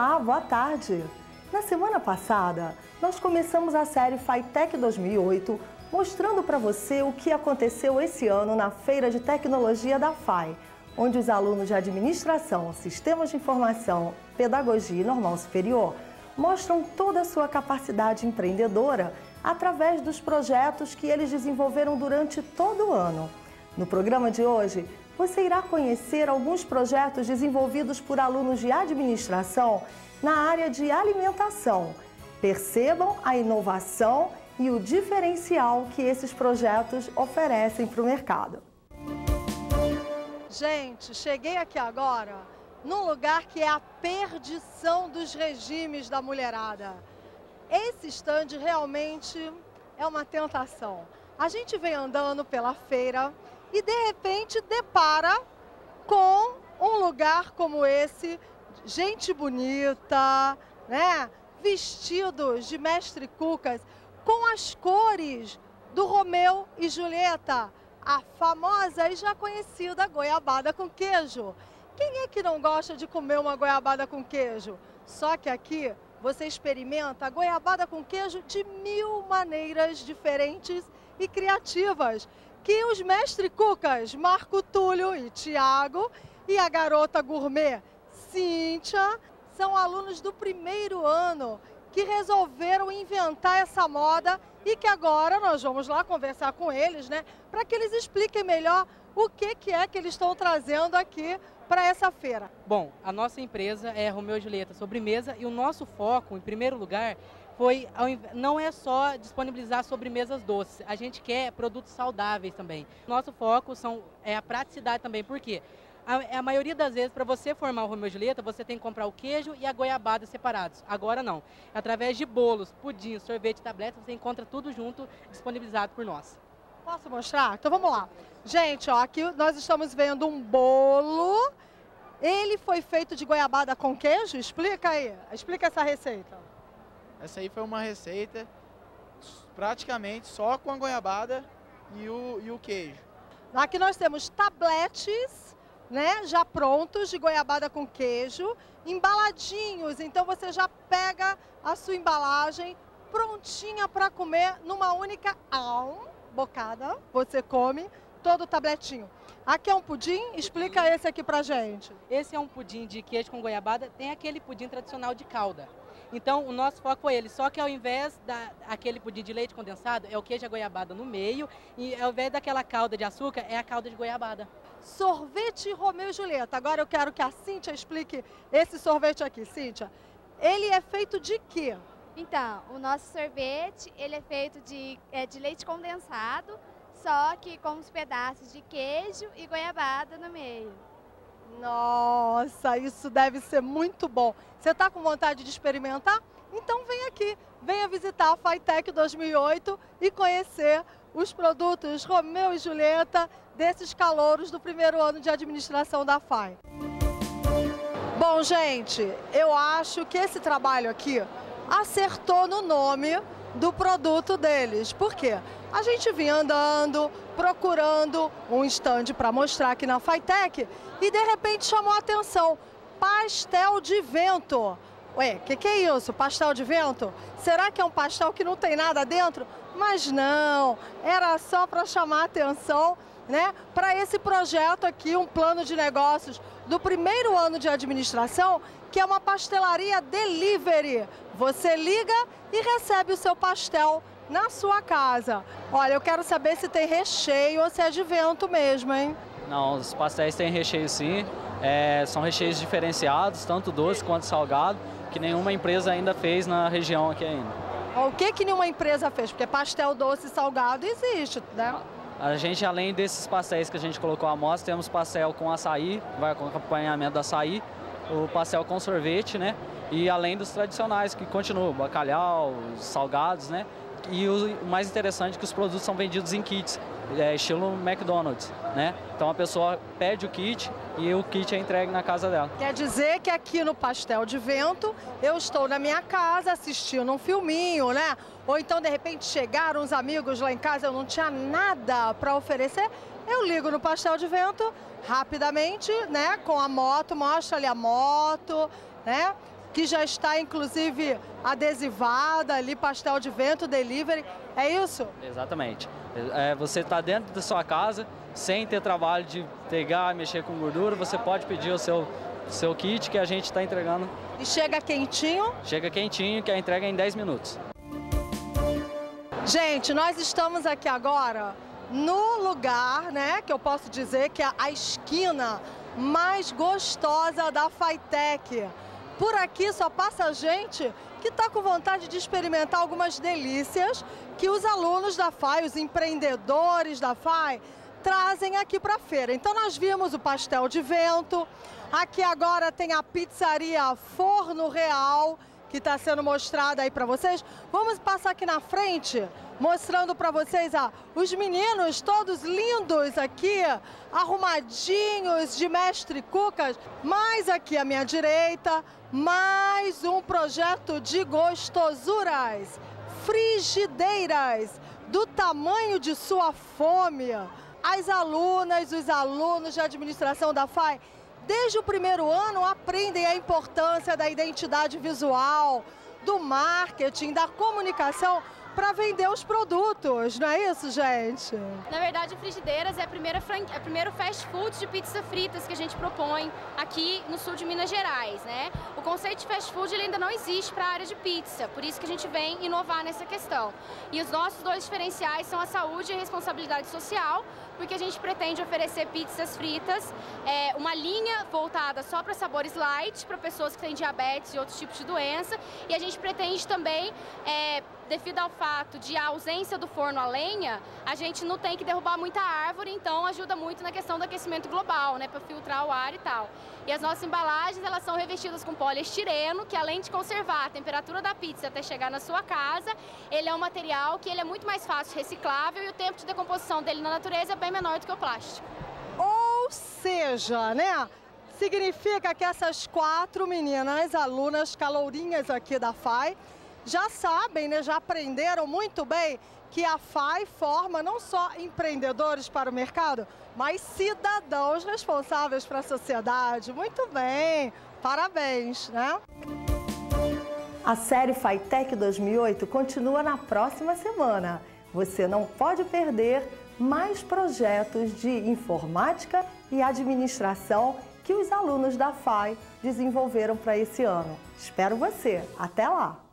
Olá, boa tarde! Na semana passada, nós começamos a série FITEC 2008, mostrando para você o que aconteceu esse ano na Feira de Tecnologia da FAI, onde os alunos de Administração, Sistemas de Informação, Pedagogia e Normal Superior mostram toda a sua capacidade empreendedora através dos projetos que eles desenvolveram durante todo o ano. No programa de hoje, você irá conhecer alguns projetos desenvolvidos por alunos de administração na área de alimentação. Percebam a inovação e o diferencial que esses projetos oferecem para o mercado. Gente, cheguei aqui agora num lugar que é a perdição dos regimes da mulherada. Esse estande realmente é uma tentação. A gente vem andando pela feira e de repente depara com um lugar como esse, gente bonita, né? Vestidos de mestre Cucas com as cores do Romeu e Julieta, a famosa e já conhecida goiabada com queijo. Quem é que não gosta de comer uma goiabada com queijo? Só que aqui você experimenta a goiabada com queijo de mil maneiras diferentes e criativas que os mestre cucas Marco Túlio e Tiago e a garota gourmet Cíntia são alunos do primeiro ano que resolveram inventar essa moda e que agora nós vamos lá conversar com eles, né, para que eles expliquem melhor o que, que é que eles estão trazendo aqui para essa feira. Bom, a nossa empresa é Romeu e Julieta Sobremesa e o nosso foco, em primeiro lugar, foi não é só disponibilizar sobremesas doces, a gente quer produtos saudáveis também. Nosso foco são, é a praticidade também, por quê? A, a maioria das vezes, para você formar o Romeu e Julieta, você tem que comprar o queijo e a goiabada separados. Agora não. Através de bolos, pudim, sorvete, tableta, você encontra tudo junto, disponibilizado por nós. Posso mostrar? Então vamos lá. Gente, ó, aqui nós estamos vendo um bolo. Ele foi feito de goiabada com queijo? Explica aí. Explica essa receita. Essa aí foi uma receita praticamente só com a goiabada e o, e o queijo. Aqui nós temos tabletes, né, já prontos de goiabada com queijo, embaladinhos. Então você já pega a sua embalagem prontinha para comer numa única um, bocada. Você come todo o tabletinho. Aqui é um pudim, explica esse aqui pra gente. Esse é um pudim de queijo com goiabada, tem aquele pudim tradicional de calda. Então, o nosso foco foi ele. Só que ao invés daquele pudim de leite condensado, é o queijo a goiabada no meio. E ao invés daquela calda de açúcar, é a calda de goiabada. Sorvete Romeu e Julieta. Agora eu quero que a Cíntia explique esse sorvete aqui. Cíntia, ele é feito de quê? Então, o nosso sorvete, ele é feito de, é, de leite condensado, só que com os pedaços de queijo e goiabada no meio. Nossa, isso deve ser muito bom. Você está com vontade de experimentar? Então vem aqui, venha visitar a FITEC 2008 e conhecer os produtos Romeu e Julieta desses calouros do primeiro ano de administração da FAI. Bom, gente, eu acho que esse trabalho aqui acertou no nome do produto deles. Por quê? A gente vinha andando, procurando um stand para mostrar aqui na FITEC e de repente chamou a atenção, pastel de vento. Ué, o que, que é isso? Pastel de vento? Será que é um pastel que não tem nada dentro? Mas não, era só para chamar a atenção né, para esse projeto aqui, um plano de negócios do primeiro ano de administração, que é uma pastelaria delivery. Você liga e recebe o seu pastel na sua casa. Olha, eu quero saber se tem recheio ou se é de vento mesmo, hein? Não, os pastéis têm recheio sim. É, são recheios diferenciados, tanto doce quanto salgado, que nenhuma empresa ainda fez na região aqui ainda. O que que nenhuma empresa fez? Porque pastel doce e salgado existe, né? A gente, além desses pastéis que a gente colocou à mostra, temos pastel com açaí, vai com acompanhamento do açaí, o pastel com sorvete, né? E além dos tradicionais, que continuam, bacalhau, salgados, né? E o mais interessante é que os produtos são vendidos em kits, é, estilo McDonald's, né? Então a pessoa pede o kit e o kit é entregue na casa dela. Quer dizer que aqui no Pastel de Vento eu estou na minha casa assistindo um filminho, né? Ou então de repente chegaram uns amigos lá em casa, eu não tinha nada para oferecer. Eu ligo no Pastel de Vento rapidamente, né? Com a moto, mostra ali a moto, né? Que já está inclusive adesivada ali, pastel de vento, delivery. É isso? Exatamente. É, você está dentro da sua casa, sem ter trabalho de pegar, mexer com gordura, você pode pedir o seu, seu kit que a gente está entregando. E chega quentinho? Chega quentinho, que a entrega é em 10 minutos. Gente, nós estamos aqui agora no lugar, né, que eu posso dizer que é a esquina mais gostosa da Fitec. Por aqui só passa gente que está com vontade de experimentar algumas delícias que os alunos da FAI, os empreendedores da FAI, trazem aqui para a feira. Então nós vimos o pastel de vento, aqui agora tem a pizzaria Forno Real, que está sendo mostrada aí para vocês. Vamos passar aqui na frente, mostrando para vocês ah, os meninos todos lindos aqui, arrumadinhos de mestre Cucas. Mais aqui à minha direita, mais um projeto de gostosuras, frigideiras, do tamanho de sua fome. As alunas, os alunos de administração da FAI desde o primeiro ano, aprendem a importância da identidade visual, do marketing, da comunicação para vender os produtos, não é isso, gente? Na verdade, Frigideiras é a primeira é o primeiro fast food de pizza fritas que a gente propõe aqui no sul de Minas Gerais, né? O conceito de fast food ele ainda não existe para a área de pizza, por isso que a gente vem inovar nessa questão. E os nossos dois diferenciais são a saúde e a responsabilidade social, porque a gente pretende oferecer pizzas fritas, é, uma linha voltada só para sabores light, para pessoas que têm diabetes e outros tipos de doença, e a gente pretende também é, devido ao fato de a ausência do forno a lenha, a gente não tem que derrubar muita árvore, então ajuda muito na questão do aquecimento global, né, para filtrar o ar e tal. E as nossas embalagens, elas são revestidas com poliestireno, que além de conservar a temperatura da pizza até chegar na sua casa, ele é um material que ele é muito mais fácil reciclável e o tempo de decomposição dele na natureza é bem menor do que o plástico. Ou seja, né, significa que essas quatro meninas, alunas calourinhas aqui da FAI, já sabem, né, já aprenderam muito bem que a FAI forma não só empreendedores para o mercado, mas cidadãos responsáveis para a sociedade. Muito bem, parabéns, né? A série FAITEC 2008 continua na próxima semana. Você não pode perder mais projetos de informática e administração que os alunos da FAI desenvolveram para esse ano. Espero você. Até lá!